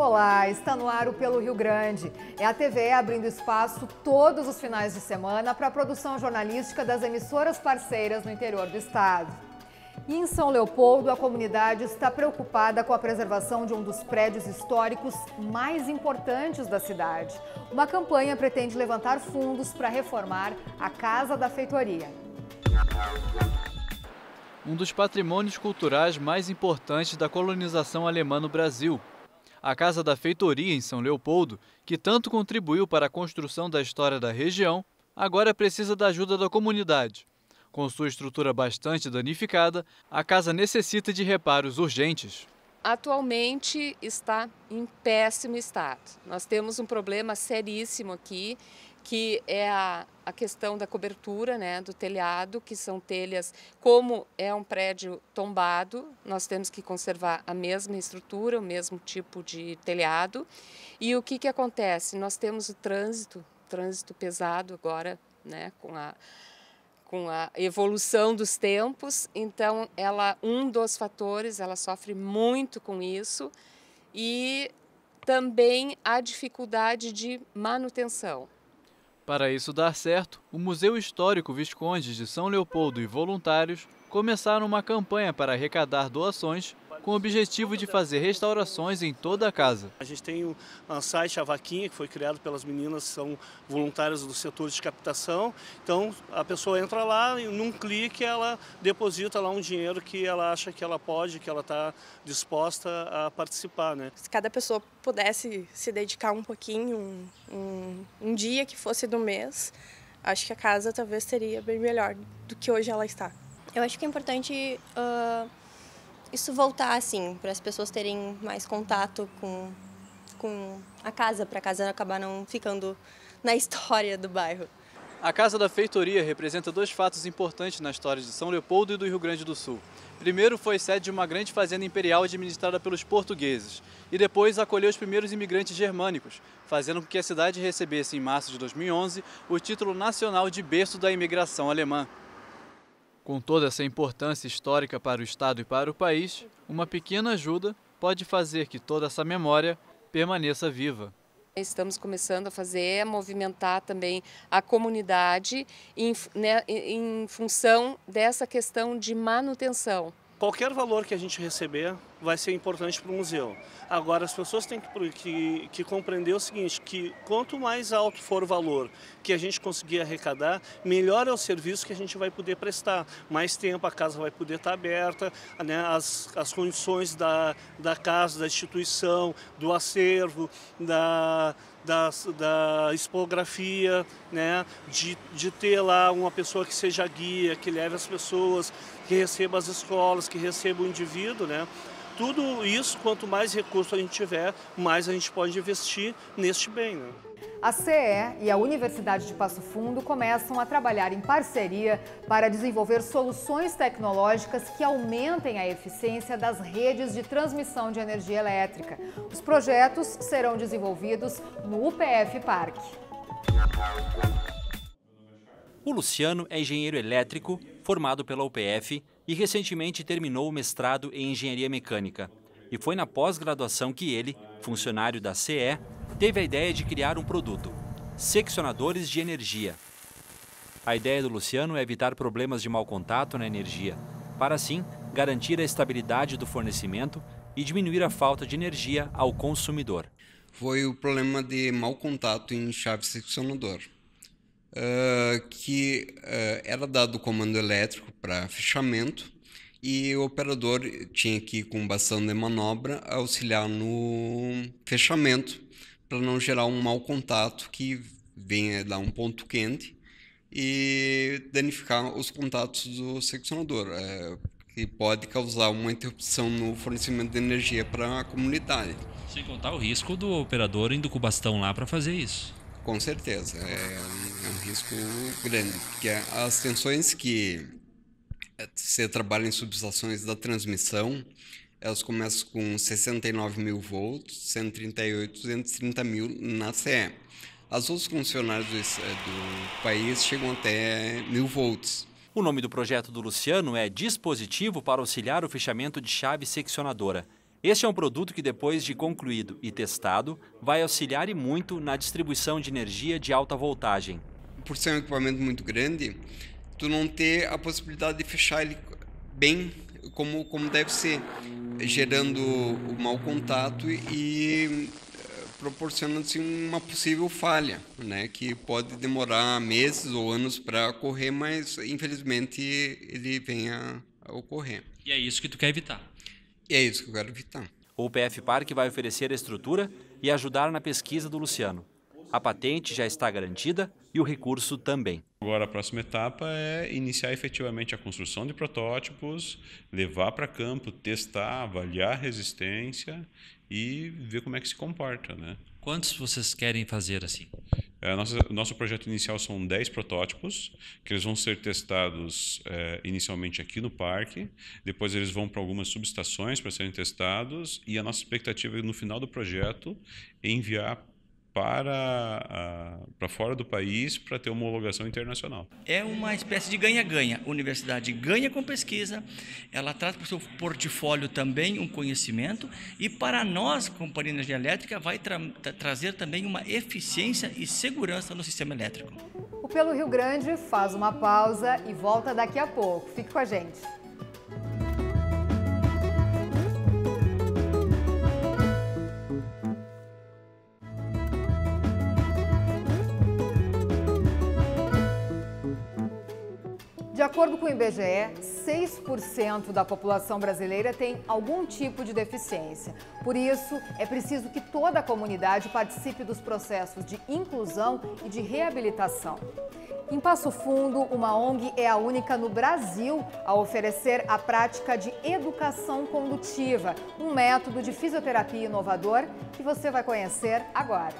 Olá, está no ar o Pelo Rio Grande. É a TVE abrindo espaço todos os finais de semana para a produção jornalística das emissoras parceiras no interior do estado. E em São Leopoldo, a comunidade está preocupada com a preservação de um dos prédios históricos mais importantes da cidade. Uma campanha pretende levantar fundos para reformar a Casa da Feitoria. Um dos patrimônios culturais mais importantes da colonização alemã no Brasil, a Casa da Feitoria, em São Leopoldo, que tanto contribuiu para a construção da história da região, agora precisa da ajuda da comunidade. Com sua estrutura bastante danificada, a casa necessita de reparos urgentes. Atualmente está em péssimo estado. Nós temos um problema seríssimo aqui que é a, a questão da cobertura né, do telhado, que são telhas, como é um prédio tombado, nós temos que conservar a mesma estrutura, o mesmo tipo de telhado. E o que, que acontece? Nós temos o trânsito, trânsito pesado agora, né, com a com a evolução dos tempos, então ela um dos fatores, ela sofre muito com isso e também a dificuldade de manutenção. Para isso dar certo, o Museu Histórico Visconde de São Leopoldo e voluntários começaram uma campanha para arrecadar doações com o objetivo de fazer restaurações em toda a casa. A gente tem o site A Vaquinha, que foi criado pelas meninas que são voluntárias do setor de captação. Então a pessoa entra lá e num clique ela deposita lá um dinheiro que ela acha que ela pode, que ela está disposta a participar. Né? Se cada pessoa pudesse se dedicar um pouquinho, um, um, um dia que fosse do mês, acho que a casa talvez seria bem melhor do que hoje ela está. Eu acho que é importante uh, isso voltar, assim, para as pessoas terem mais contato com, com a casa, para a casa acabar não ficando na história do bairro. A Casa da Feitoria representa dois fatos importantes na história de São Leopoldo e do Rio Grande do Sul. Primeiro, foi sede de uma grande fazenda imperial administrada pelos portugueses, e depois acolheu os primeiros imigrantes germânicos, fazendo com que a cidade recebesse, em março de 2011, o título nacional de berço da imigração alemã. Com toda essa importância histórica para o Estado e para o país, uma pequena ajuda pode fazer que toda essa memória permaneça viva. Estamos começando a fazer, a movimentar também a comunidade em, né, em função dessa questão de manutenção. Qualquer valor que a gente receber vai ser importante para o museu. Agora, as pessoas têm que, que, que, compreender o seguinte, que quanto mais alto for o valor que a gente conseguir arrecadar, melhor é o serviço que a gente vai poder prestar. Mais tempo a casa vai poder estar aberta, né, as, as condições da, da casa, da instituição, do acervo, da, da, da expografia, né? de, de ter lá uma pessoa que seja guia, que leve as pessoas, que receba as escolas, que receba o indivíduo. Né? Tudo isso, quanto mais recurso a gente tiver, mais a gente pode investir neste bem. Né? A CE e a Universidade de Passo Fundo começam a trabalhar em parceria para desenvolver soluções tecnológicas que aumentem a eficiência das redes de transmissão de energia elétrica. Os projetos serão desenvolvidos no UPF Parque. O Luciano é engenheiro elétrico, formado pela UPF e recentemente terminou o mestrado em engenharia mecânica. E foi na pós-graduação que ele, funcionário da CE, teve a ideia de criar um produto, seccionadores de energia. A ideia do Luciano é evitar problemas de mau contato na energia, para assim garantir a estabilidade do fornecimento e diminuir a falta de energia ao consumidor. Foi o problema de mau contato em chave seccionador, uh, que uh, era dado o comando elétrico para fechamento e o operador tinha que ir com bastão de manobra auxiliar no fechamento para não gerar um mau contato que venha dar um ponto quente e danificar os contatos do seccionador, é, que pode causar uma interrupção no fornecimento de energia para a comunidade. Sem contar o risco do operador indo com o bastão lá para fazer isso. Com certeza, é um, é um risco grande, porque as tensões que se trabalha em subestações da transmissão elas começam com 69 mil volts, 138, 230 mil na CE. As outras funcionárias do, eh, do país chegam até mil volts. O nome do projeto do Luciano é Dispositivo para auxiliar o fechamento de chave seccionadora. Este é um produto que, depois de concluído e testado, vai auxiliar e muito na distribuição de energia de alta voltagem. Por ser um equipamento muito grande, tu não ter a possibilidade de fechar ele bem como, como deve ser, gerando o mau contato e eh, proporcionando assim, uma possível falha, né, que pode demorar meses ou anos para ocorrer, mas infelizmente ele vem a, a ocorrer. E é isso que tu quer evitar. E é isso que eu quero evitar. O PF Park vai oferecer a estrutura e ajudar na pesquisa do Luciano. A patente já está garantida e o recurso também. Agora a próxima etapa é iniciar efetivamente a construção de protótipos, levar para campo, testar, avaliar a resistência e ver como é que se comporta. Né? Quantos vocês querem fazer assim? É, nosso, nosso projeto inicial são 10 protótipos, que eles vão ser testados é, inicialmente aqui no parque, depois eles vão para algumas subestações para serem testados, e a nossa expectativa é, no final do projeto, enviar para, para fora do país para ter homologação internacional. É uma espécie de ganha-ganha. A universidade ganha com pesquisa, ela traz para o seu portfólio também um conhecimento e para nós, Companhia de Energia Elétrica, vai tra trazer também uma eficiência e segurança no sistema elétrico. O Pelo Rio Grande faz uma pausa e volta daqui a pouco. Fique com a gente. Acordo com o IBGE, 6% da população brasileira tem algum tipo de deficiência. Por isso, é preciso que toda a comunidade participe dos processos de inclusão e de reabilitação. Em Passo Fundo, uma ONG é a única no Brasil a oferecer a prática de educação condutiva, um método de fisioterapia inovador que você vai conhecer agora.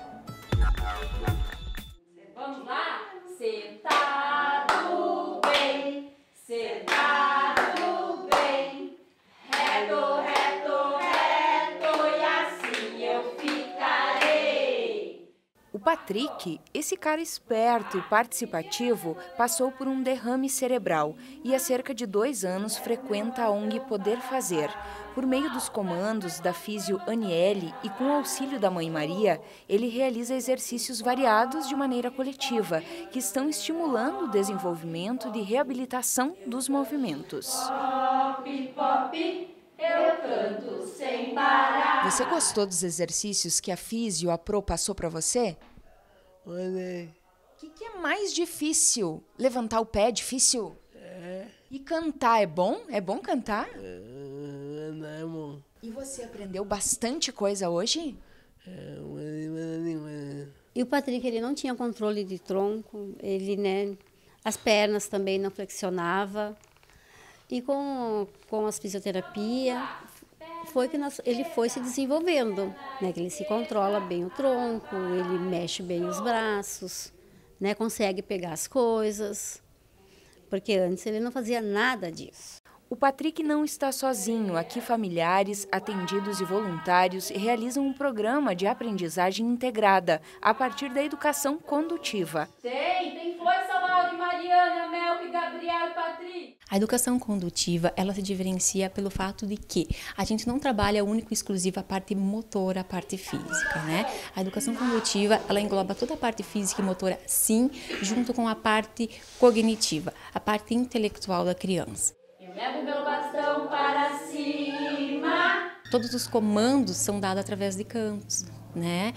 Vamos lá? Sentado bem, sentado bem, reto, reto, reto, e assim eu ficarei. O Patrick, esse cara esperto e participativo, passou por um derrame cerebral e há cerca de dois anos frequenta a ONG Poder Fazer. Por meio dos comandos da físio Aniele e com o auxílio da Mãe Maria, ele realiza exercícios variados de maneira coletiva, que estão estimulando o desenvolvimento de reabilitação dos movimentos. Pop, pop, eu canto sem parar. Você gostou dos exercícios que a físio, a Pro, passou para você? O que, que é mais difícil? Levantar o pé é difícil? É. E cantar é bom? É bom cantar? É, não é bom. E você aprendeu bastante coisa hoje? É, mas, E o Patrick, ele não tinha controle de tronco, ele, né, as pernas também não flexionava. E com, com as fisioterapia, foi que nós, ele foi se desenvolvendo, né, que ele se controla bem o tronco, ele mexe bem os braços, né, consegue pegar as coisas, porque antes ele não fazia nada disso. O Patrick não está sozinho. Aqui, familiares, atendidos e voluntários realizam um programa de aprendizagem integrada a partir da educação condutiva. Tem, tem Flor, Salvador, Mariana, Melk, Gabriel, Patrick. A educação condutiva, ela se diferencia pelo fato de que a gente não trabalha único e exclusivo a parte motora, a parte física, né? A educação condutiva, ela engloba toda a parte física e motora, sim, junto com a parte cognitiva, a parte intelectual da criança. Eu levo meu bastão para cima. Todos os comandos são dados através de cantos. Né?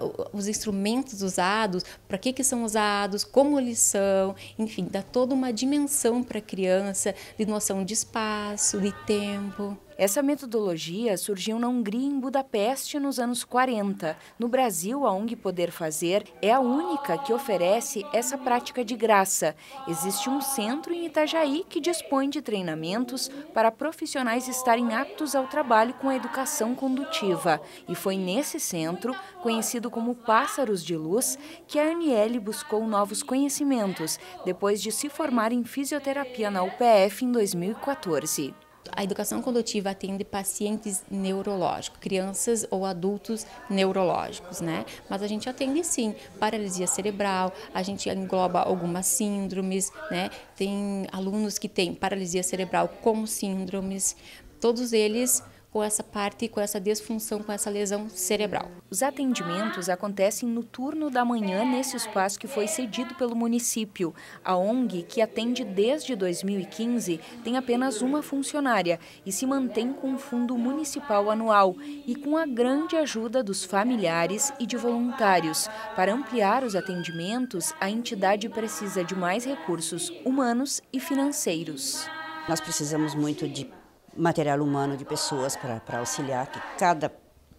Uh, os instrumentos usados, para que, que são usados, como eles são, enfim, dá toda uma dimensão para a criança de noção de espaço, de tempo. Essa metodologia surgiu na Hungria em Budapeste nos anos 40. No Brasil, a ONG Poder Fazer é a única que oferece essa prática de graça. Existe um centro em Itajaí que dispõe de treinamentos para profissionais estarem aptos ao trabalho com a educação condutiva. E foi nesse centro, conhecido como Pássaros de Luz, que a Aniele buscou novos conhecimentos, depois de se formar em fisioterapia na UPF em 2014. A educação condutiva atende pacientes neurológicos, crianças ou adultos neurológicos, né? Mas a gente atende sim paralisia cerebral, a gente engloba algumas síndromes, né? Tem alunos que têm paralisia cerebral com síndromes, todos eles com essa parte, com essa disfunção, com essa lesão cerebral. Os atendimentos acontecem no turno da manhã nesse espaço que foi cedido pelo município. A ONG, que atende desde 2015, tem apenas uma funcionária e se mantém com um fundo municipal anual e com a grande ajuda dos familiares e de voluntários. Para ampliar os atendimentos, a entidade precisa de mais recursos humanos e financeiros. Nós precisamos muito de material humano de pessoas para auxiliar, que cada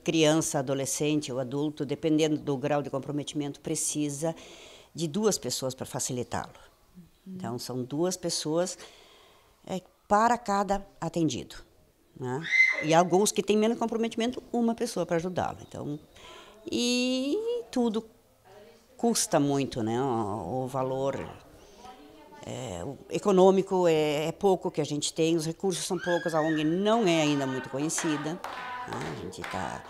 criança, adolescente ou adulto, dependendo do grau de comprometimento, precisa de duas pessoas para facilitá-lo. Então, são duas pessoas é, para cada atendido. Né? E alguns que têm menos comprometimento, uma pessoa para ajudá-lo. Então, e tudo custa muito, né? O, o valor é, econômico é, é, pouco que a gente tem, os recursos são poucos, a ONG não é ainda muito conhecida. Né? A gente está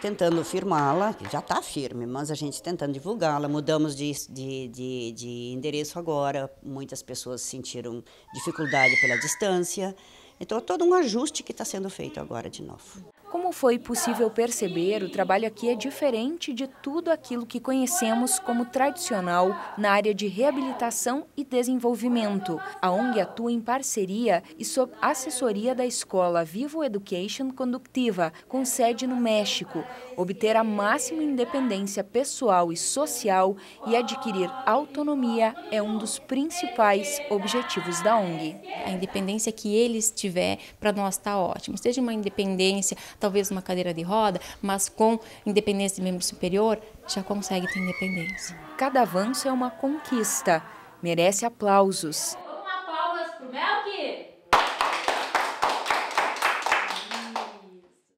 tentando firmá-la, já está firme, mas a gente tentando divulgá-la. Mudamos de, de, de, de endereço agora, muitas pessoas sentiram dificuldade pela distância. Então, é todo um ajuste que está sendo feito agora de novo. Como foi possível perceber, o trabalho aqui é diferente de tudo aquilo que conhecemos como tradicional na área de reabilitação e desenvolvimento. A ONG atua em parceria e sob assessoria da escola Vivo Education Conductiva, com sede no México. Obter a máxima independência pessoal e social e adquirir autonomia é um dos principais objetivos da ONG. A independência que eles tiver, para nós está ótimo. Seja uma independência talvez uma cadeira de roda, mas com independência de membro superior, já consegue ter independência. Cada avanço é uma conquista, merece aplausos. Vamos palmas pro Melk!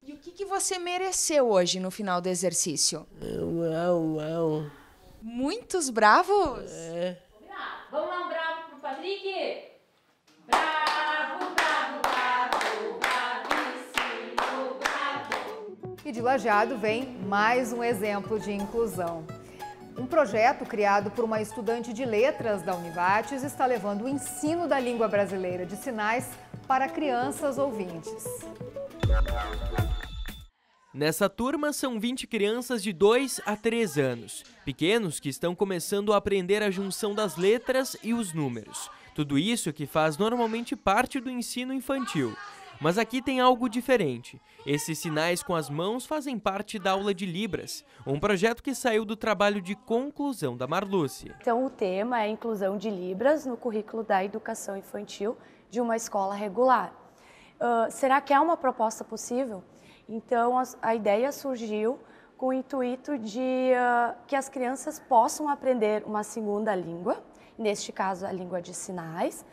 E o que, que você mereceu hoje no final do exercício? Uau, uau. Muitos bravos? É. Vamos lá, um bravo pro Patrick! Bravo, bravo, bravo, bravíssimo, bravo! E de Lajeado vem mais um exemplo de inclusão. Um projeto criado por uma estudante de letras da Univates está levando o ensino da língua brasileira de sinais para crianças ouvintes. Nessa turma são 20 crianças de 2 a 3 anos, pequenos que estão começando a aprender a junção das letras e os números. Tudo isso que faz normalmente parte do ensino infantil. Mas aqui tem algo diferente. Esses sinais com as mãos fazem parte da aula de Libras, um projeto que saiu do trabalho de conclusão da Marlúcia. Então, o tema é inclusão de Libras no currículo da educação infantil de uma escola regular. Uh, será que é uma proposta possível? Então, a, a ideia surgiu com o intuito de uh, que as crianças possam aprender uma segunda língua, neste caso a língua de sinais,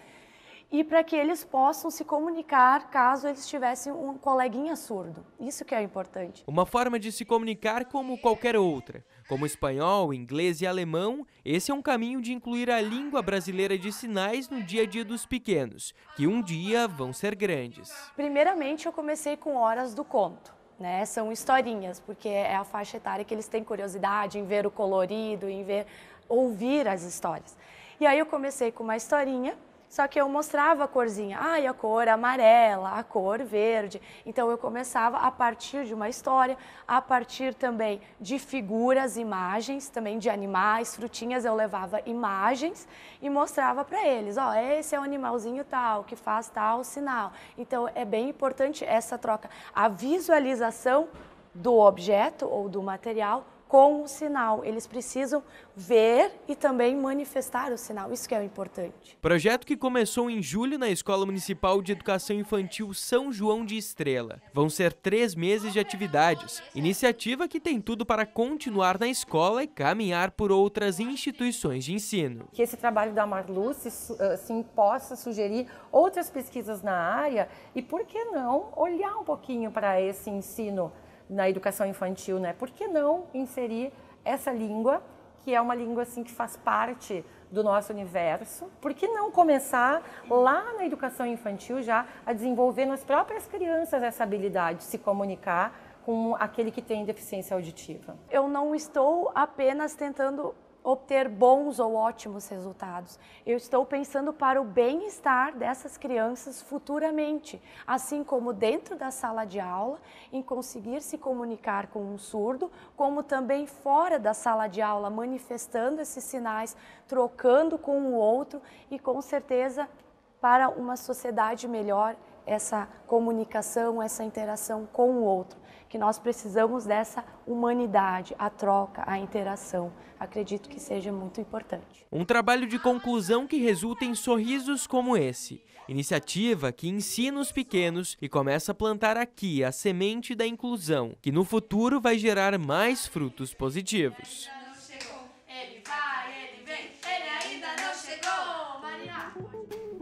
e para que eles possam se comunicar caso eles tivessem um coleguinha surdo. Isso que é importante. Uma forma de se comunicar como qualquer outra. Como espanhol, inglês e alemão, esse é um caminho de incluir a língua brasileira de sinais no dia a dia dos pequenos, que um dia vão ser grandes. Primeiramente, eu comecei com horas do conto. Né? São historinhas, porque é a faixa etária que eles têm curiosidade em ver o colorido, em ver, ouvir as histórias. E aí eu comecei com uma historinha só que eu mostrava a corzinha, ah, a cor amarela, a cor verde. Então eu começava a partir de uma história, a partir também de figuras, imagens, também de animais, frutinhas, eu levava imagens e mostrava para eles, ó, oh, esse é o animalzinho tal, que faz tal sinal. Então é bem importante essa troca, a visualização do objeto ou do material com o sinal. Eles precisam ver e também manifestar o sinal. Isso que é o importante. Projeto que começou em julho na Escola Municipal de Educação Infantil São João de Estrela. Vão ser três meses de atividades. Iniciativa que tem tudo para continuar na escola e caminhar por outras instituições de ensino. Que esse trabalho da Marluce assim, possa sugerir outras pesquisas na área e, por que não, olhar um pouquinho para esse ensino na educação infantil, né? Por que não inserir essa língua, que é uma língua assim que faz parte do nosso universo? Por que não começar lá na educação infantil já a desenvolver nas próprias crianças essa habilidade de se comunicar com aquele que tem deficiência auditiva? Eu não estou apenas tentando obter bons ou ótimos resultados. Eu estou pensando para o bem-estar dessas crianças futuramente, assim como dentro da sala de aula, em conseguir se comunicar com um surdo, como também fora da sala de aula, manifestando esses sinais, trocando com o outro e com certeza para uma sociedade melhor essa comunicação, essa interação com o outro, que nós precisamos dessa humanidade, a troca, a interação. Acredito que seja muito importante. Um trabalho de conclusão que resulta em sorrisos como esse. Iniciativa que ensina os pequenos e começa a plantar aqui a semente da inclusão, que no futuro vai gerar mais frutos positivos.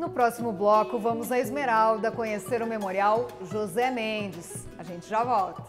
No próximo bloco, vamos na Esmeralda conhecer o Memorial José Mendes. A gente já volta.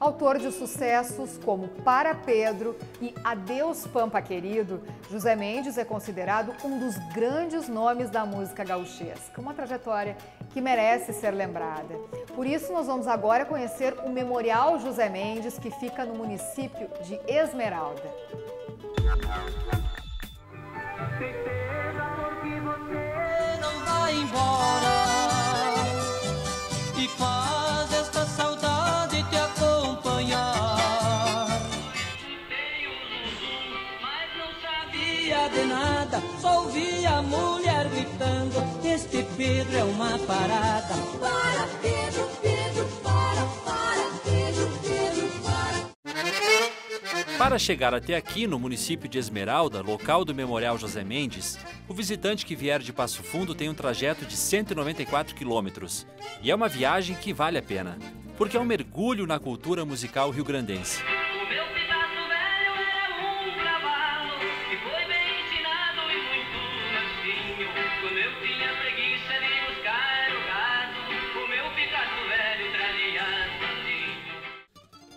Autor de sucessos como Para Pedro e Adeus Pampa Querido, José Mendes é considerado um dos grandes nomes da música gauchesca, uma trajetória que merece ser lembrada. Por isso, nós vamos agora conhecer o Memorial José Mendes, que fica no município de Esmeralda. Não vai embora e sabia de nada, só ouvia a mulher gritando: Este Pedro é uma parada. Para, Pedro, Pedro, para, para, Pedro, Pedro, para. Para chegar até aqui, no município de Esmeralda, local do Memorial José Mendes, o visitante que vier de Passo Fundo tem um trajeto de 194 quilômetros. E é uma viagem que vale a pena, porque é um mergulho na cultura musical rio-grandense.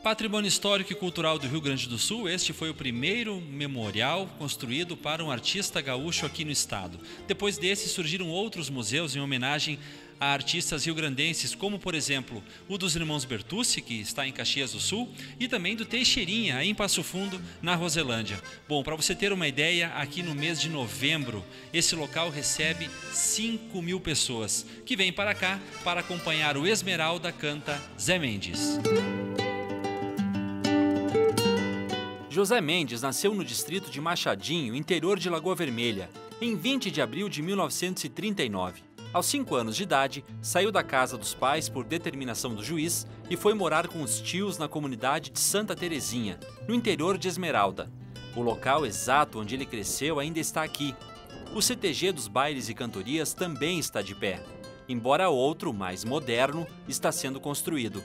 Patrimônio Histórico e Cultural do Rio Grande do Sul, este foi o primeiro memorial construído para um artista gaúcho aqui no estado. Depois desse, surgiram outros museus em homenagem a artistas rio-grandenses, como por exemplo o dos irmãos Bertucci, que está em Caxias do Sul, e também do Teixeirinha, em Passo Fundo, na Roselândia. Bom, para você ter uma ideia, aqui no mês de novembro, esse local recebe 5 mil pessoas que vêm para cá para acompanhar o Esmeralda Canta Zé Mendes. José Mendes nasceu no distrito de Machadinho, interior de Lagoa Vermelha, em 20 de abril de 1939. Aos 5 anos de idade, saiu da casa dos pais por determinação do juiz e foi morar com os tios na comunidade de Santa Terezinha, no interior de Esmeralda. O local exato onde ele cresceu ainda está aqui. O CTG dos bailes e cantorias também está de pé, embora outro, mais moderno, está sendo construído.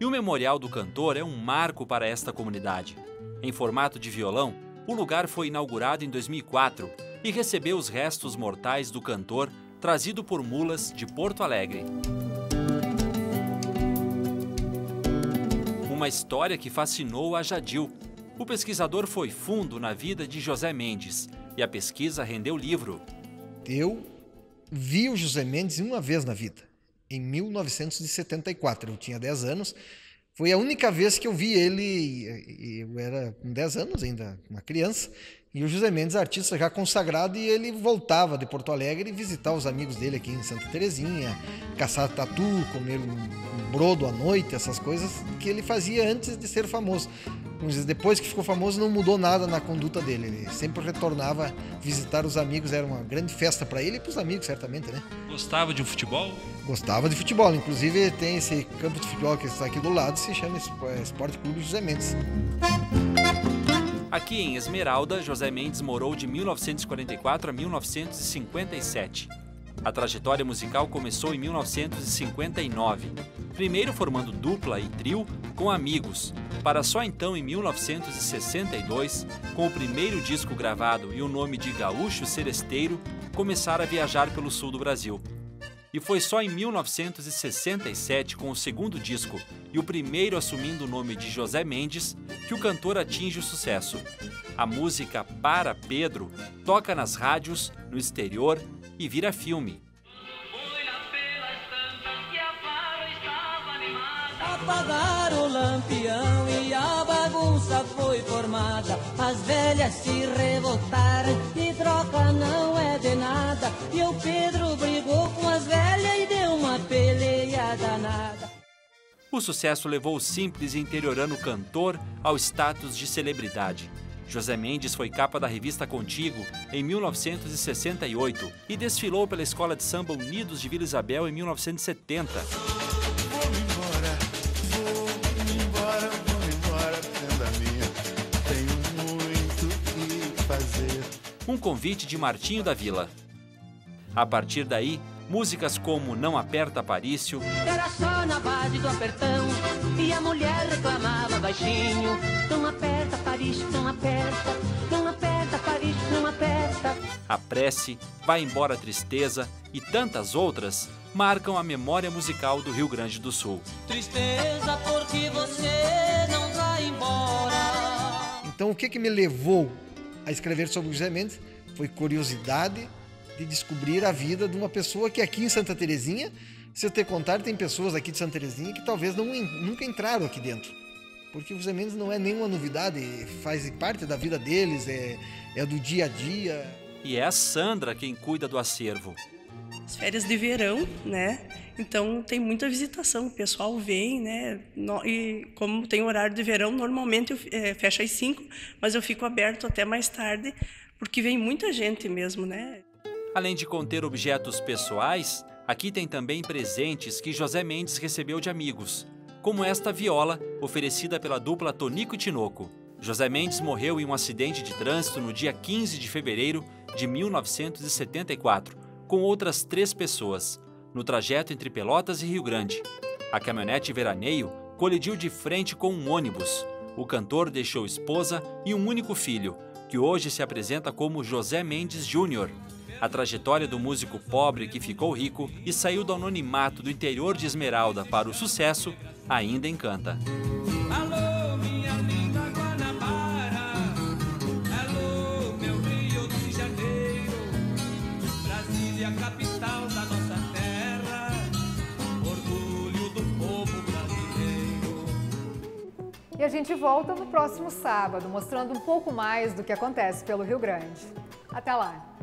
E o Memorial do Cantor é um marco para esta comunidade. Em formato de violão, o lugar foi inaugurado em 2004 e recebeu os restos mortais do cantor trazido por mulas de Porto Alegre. Uma história que fascinou a Jadil. O pesquisador foi fundo na vida de José Mendes e a pesquisa rendeu livro. Eu vi o José Mendes uma vez na vida, em 1974. Eu tinha 10 anos. Foi a única vez que eu vi ele, eu era com 10 anos ainda, uma criança, e o José Mendes, artista já consagrado, e ele voltava de Porto Alegre visitar os amigos dele aqui em Santa Terezinha, caçar tatu, comer um brodo à noite, essas coisas que ele fazia antes de ser famoso. Depois que ficou famoso, não mudou nada na conduta dele. Ele sempre retornava visitar os amigos, era uma grande festa para ele e para os amigos, certamente, né? Gostava de um futebol? Gostava de futebol. Inclusive, tem esse campo de futebol que está aqui do lado, se chama Esporte Clube José Mendes. Aqui em Esmeralda, José Mendes morou de 1944 a 1957. A trajetória musical começou em 1959, primeiro formando dupla e trio com amigos, para só então em 1962, com o primeiro disco gravado e o nome de Gaúcho Seresteiro, começar a viajar pelo sul do Brasil. E foi só em 1967, com o segundo disco e o primeiro assumindo o nome de José Mendes, que o cantor atinge o sucesso. A música Para Pedro toca nas rádios, no exterior e vira filme. Apagaram o lampião e a bagunça foi formada. As velhas se revoltaram e troca não é de nada. E o Pedro brigou com as velhas e deu uma peleia danada. O sucesso levou o simples e interiorano cantor ao status de celebridade. José Mendes foi capa da revista Contigo em 1968 e desfilou pela Escola de Samba Unidos de Vila Isabel em 1970. Um convite de Martinho da Vila. A partir daí, músicas como Não Aperta Parício, Era só na base do apertão e a mulher reclamava baixinho. Não aperta, Paris, não aperta, não aperta, Paris, não aperta. A Prece, Vai Embora a Tristeza e tantas outras marcam a memória musical do Rio Grande do Sul. Tristeza porque você não vai embora. Então, o que, que me levou a escrever sobre o José Mendes foi curiosidade de descobrir a vida de uma pessoa que aqui em Santa Terezinha, se eu te contar, tem pessoas aqui de Santa Terezinha que talvez não, nunca entraram aqui dentro. Porque o José Mendes não é nenhuma novidade, faz parte da vida deles, é, é do dia a dia. E é a Sandra quem cuida do acervo. As férias de verão, né? Então tem muita visitação, o pessoal vem, né? E como tem horário de verão, normalmente eu eh, fecho às 5, mas eu fico aberto até mais tarde, porque vem muita gente mesmo, né? Além de conter objetos pessoais, aqui tem também presentes que José Mendes recebeu de amigos, como esta viola oferecida pela dupla Tonico e Tinoco. José Mendes morreu em um acidente de trânsito no dia 15 de fevereiro de 1974, com outras três pessoas, no trajeto entre Pelotas e Rio Grande. A caminhonete veraneio colidiu de frente com um ônibus. O cantor deixou esposa e um único filho, que hoje se apresenta como José Mendes Júnior. A trajetória do músico pobre que ficou rico e saiu do anonimato do interior de Esmeralda para o sucesso ainda encanta. Alô, minha linda Guanabara. Alô, meu Rio de Janeiro. Brasília, capital da nossa terra. Orgulho do povo brasileiro. E a gente volta no próximo sábado, mostrando um pouco mais do que acontece pelo Rio Grande. Até lá!